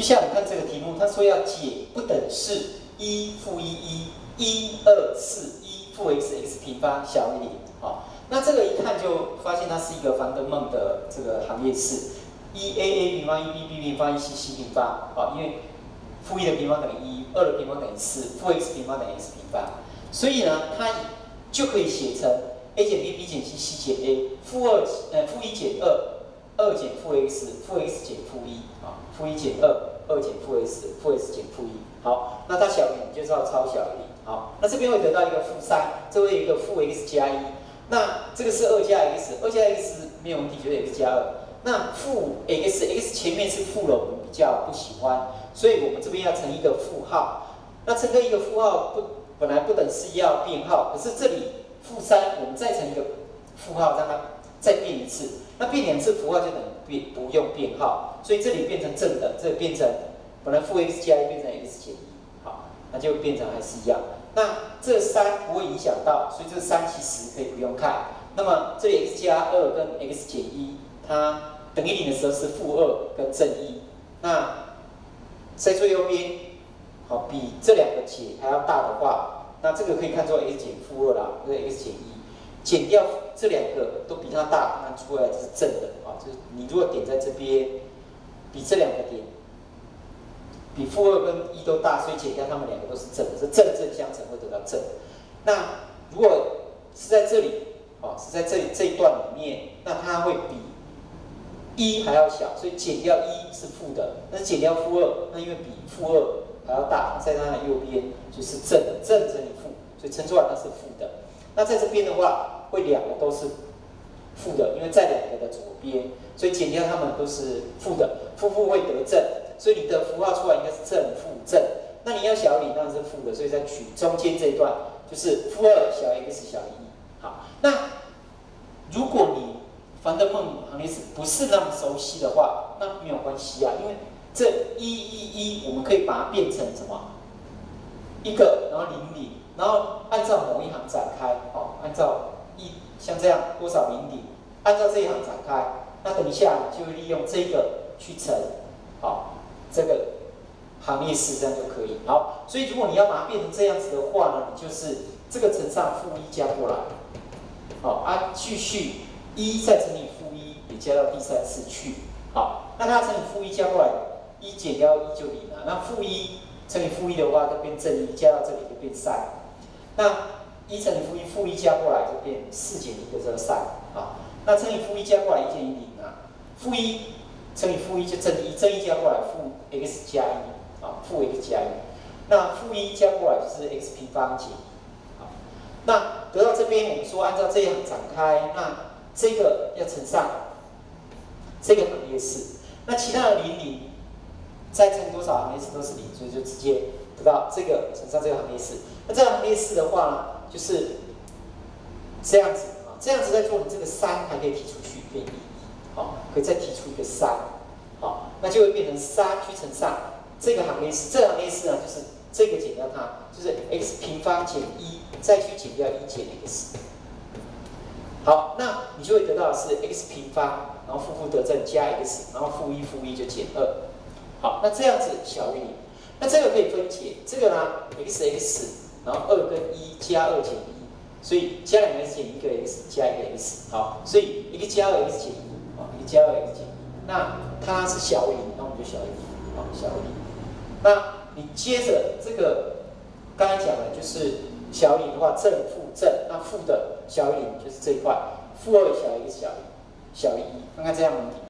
接下来看这个题目，他说要解不等式一负一一一二四一负 x x 平方小于零。好，那这个一看就发现它是一个凡德梦的这个行列式，一 a a 平方一 b b 平方一 c c 平方。好，因为负一的平方等于一，二的平方等于四，负 x 平方等于 x 平方，所以呢，它就可以写成 a 减 b b 减 c c 减 a 负二呃负一减二。二减负 x，负 x 减负一，啊，负一减二，二减负 x，负 x 减负一，好，那它小于，就知道超小于零，好，那这边会得到一个负三，这会有一个负 x 加一，那这个是二加 x，二加 x 没有问题，就是 x 加二，那负 x，x 前面是负了，我们比较不喜欢，所以我们这边要乘一个负号，那乘个一个负号不，本来不等式要变号，可是这里负三，我们再乘一个负号，让它再变一次。那变两次符号就等于变不用变号，所以这里变成正的，这里变成本来负 x 加一变成 x 减一，好，那就变成还是一样。那这三不会影响到，所以这三其实可以不用看。那么这里 x 加二跟 x 减一，它等于零的时候是负二跟正一。那在最右边，好，比这两个解还要大的话，那这个可以看作 x 减负二啦，或者 x 减一。减掉这两个都比它大，那出来是正的啊。就是你如果点在这边，比这两个点，比负二跟一都大，所以减掉它们两个都是正的，是正正相乘会得到正。那如果是在这里，哦，是在这这一段里面，那它会比一还要小，所以减掉一是负的，那减掉负二，那因为比负二还要大，在它的右边就是正的，正乘以负，所以乘出来它是负的。那在这边的话，会两个都是负的，因为在两个的左边，所以减掉它们都是负的，负负会得正，所以你的符号出来应该是正负正。那你要小于零当然是负的，所以在取中间这一段就是负二小于 x 小于一。好，那如果你凡德梦行列式不是那么熟悉的话，那没有关系啊，因为这一一一我们可以把它变成什么？一个，然后零零。然后按照某一行展开，好，按照一像这样多少零点，按照这一行展开，那等一下就利用这个去乘，好，这个行列式这样就可以。好，所以如果你要把它变成这样子的话呢，你就是这个乘上负一加过来，好，啊，继续一再乘以负一，也加到第三次去，好，那它乘以负一加过来，一减掉一就零了，那负一乘以负一的话，它变正一，加到这里就变三。那一乘以负一，负一加过来就变四减一的这个 sin 啊。那乘以负一加过来一减一零啊，负一乘以负一就正一，正一加过来负 x 加一啊，负 x 加一。那负一加过来就是 x 平方减一。好，那得到这边我们说按照这样展开，那这个要乘上这个行列式，那其他的零零再乘多少行列式都是零，所以就直接得到这个乘上这个行列式。那这样列式的话呢，就是这样子啊，这样子在做，你这个三还可以提出去变一，好，可以再提出一个三，好，那就会变成三去乘上这个行列式，这行列式呢就是这个减掉它，就是 x 平方减一，再去减掉一减 x，好，那你就会得到的是 x 平方，然后负负得正加 x，然后负一负一就减二，好，那这样子小于零，那这个可以分解，这个呢 x x。然后二跟一加二减一，所以加两个 x 减一个 x 加一个 x，好，所以一个加二 x 减一，啊，一个加二 x 减一，那它是小于零，那我们就小于零，啊，小于零。那你接着这个刚才讲的就是小于零的话，正负正，那负的小于零就是这一块，负二小于小于小于一，看看这样问题。